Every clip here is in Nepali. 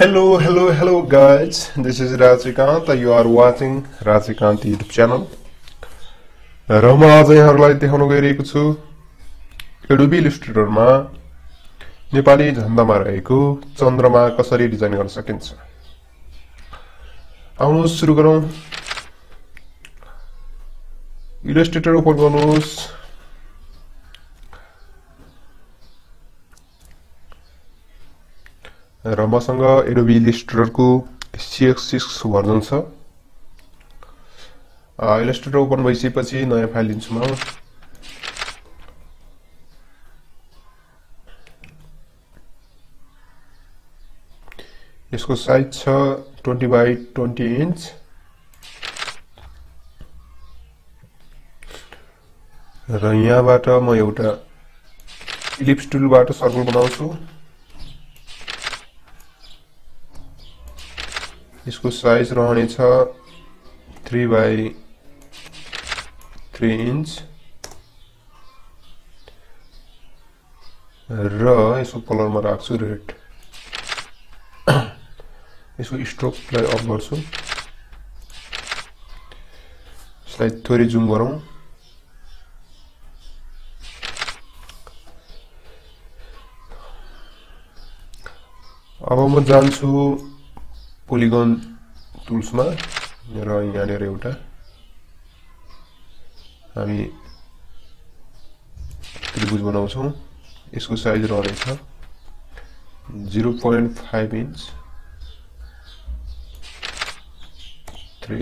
Hello, hello, hello guys. This is Rajikant. You are watching Rajikant YouTube channel. र म आज यहाँहरूलाई देखाउन गइरहेको छु एडोबी इलिस्ट्रेटरमा नेपाली झन्डामा रहेको चन्द्रमा कसरी डिजाइन गर्न सकिन्छ आउनुहोस् सुरु गरौँ इलिस्ट्रेटर ओपन गर्नुहोस् र मसँग एडोबी इलिस्ट्रेटरको सिएक्स सिक्स भर्जन छ इलिस्ट्रेटर ओपन भइसकेपछि नयाँ फाइल लिन्छु म यसको साइज छ ट्वेन्टी बाई ट्वेन्टी इन्च र यहाँबाट म एउटा इलिप्स टुलबाट सर्कल बनाउँछु यसको साइज रहनेछ थ्री बाई थ्री इन्च र यसको कलरमा राख्छु रेड यसको स्ट्रोकलाई अफ गर्छु। यसलाई थोरै जुम गरौँ। अब म जान्छु पोलिगन टुल्समा र यहाँनिर एउटा हामी त्रिभुज बनाउँछौँ यसको साइज रहनेछ zero point five inch three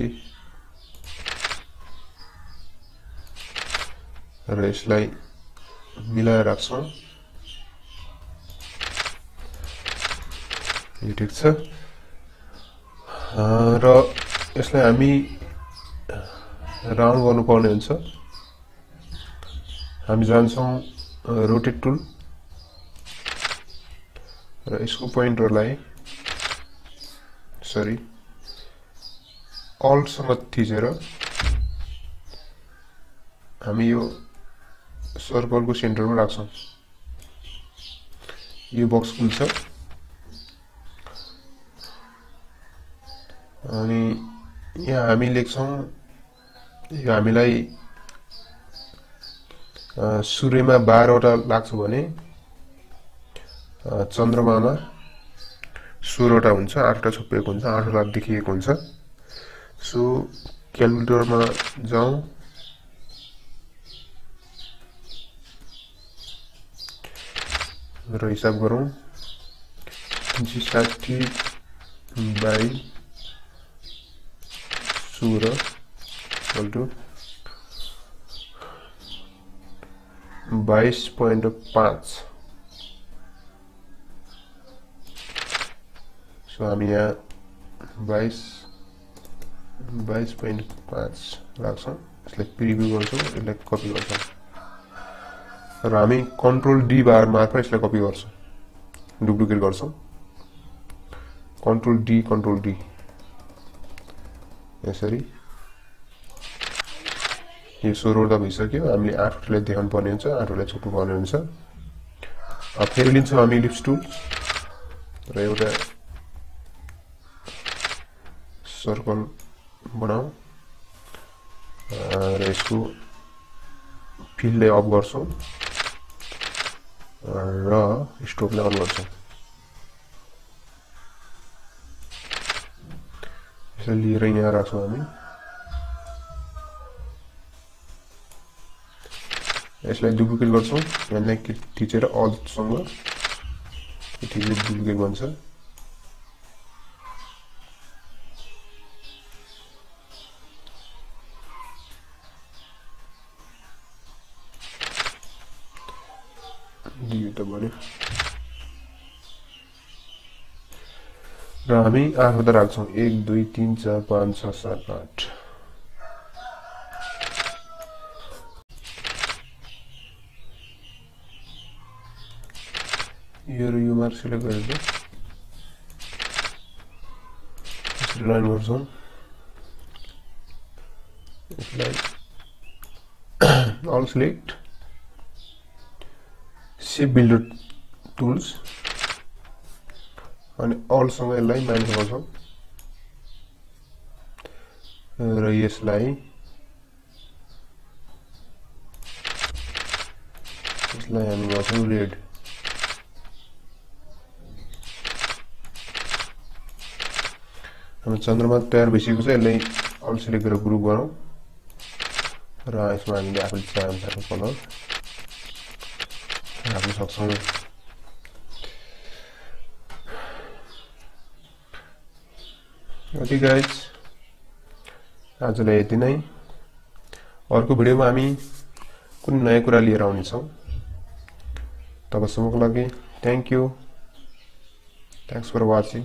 र यसलाई मिलाएर राख्छौँ यो ठिक छ र यसलाई हामी राउन्ड गर्नुपर्ने हुन्छ। हामी जान्छौँ रोटेट टुल। र यसको पोइन्टरलाई सरी अल्टसँग थिचेर हामी यो सर्कलको सेन्टरमा राख्छौँ। यो बक्स खुल्छ। अनि यहाँ हामी लेख्छौँ यो हामीलाई सूर्यमा बाह्रवटा लाग्छ भने चन्द्रमामा सोह्रवटा हुन्छ आठवटा छोपिएको हुन्छ आठवटा देखिएको हुन्छ। सो क्यालकुलेटरमा जाउँ। र हिसाब गरौँ। साठी बाई सोह्र इक्वल टु बाइस पोइन्ट पाँच सो हामी यहाँ बाइस बाइस पोइन्ट पाँच राख्छौँ यसलाई प्रिभ्यू गर्छौँ यसलाई कपी गर्छौँ र हामी कन्ट्रोल डी बार मार्फत यसलाई कपी गर्छौँ डुप्लिकेट गर्छौँ कन्ट्रोल डी कन्ट्रोल डी यसरी। यो सोह्रवटा भइसक्यो। हामीले आठवटालाई देखाउनु पर्ने हुन्छ आठवटालाई छोप्नु पर्ने हुन्छ। फेरि लिन्छौँ हामी लिप्स टुल र एउटा सर्कल बनाऊ। र यसको फिललाई अफ गर्छौँ। र स्टोभलाई अन गर्छौँ। लिएर यहाँ राख्छौँ हामी यसलाई डुप्लिकेट गर्छौँ। यहाँलाई थिचेर अल्टसँग थिचेर डुप्लिकेट भन्छ। त बढ्यो। र हामी आठवटा राख्छौँ। एक दुई तिन चार पाँच छ सात आठ। यो र यो मार्क सिलेक्ट गरेर लाइन गर्छौँ। यसलाई all select shape builder tools अनि अलसँग यसलाई माइनस गर्छौँ। र यसलाई यसलाई हामी गर्छौँ रेड। हाम्रो चन्द्रमा तयार भइसकेको छ यसलाई अल सिलेक्ट गरेर ग्रुप गरौँ। र यसमा हामीले आफूले चाहे अनुसारको कलर राख्न सक्छौँ। ओके गाइज़ आजलाई यति नै अर्को भिडियोमा हामी कुनै नयाँ कुरा लिएर आउनेछौँ तबसम्मको लागि thank you thanks for watching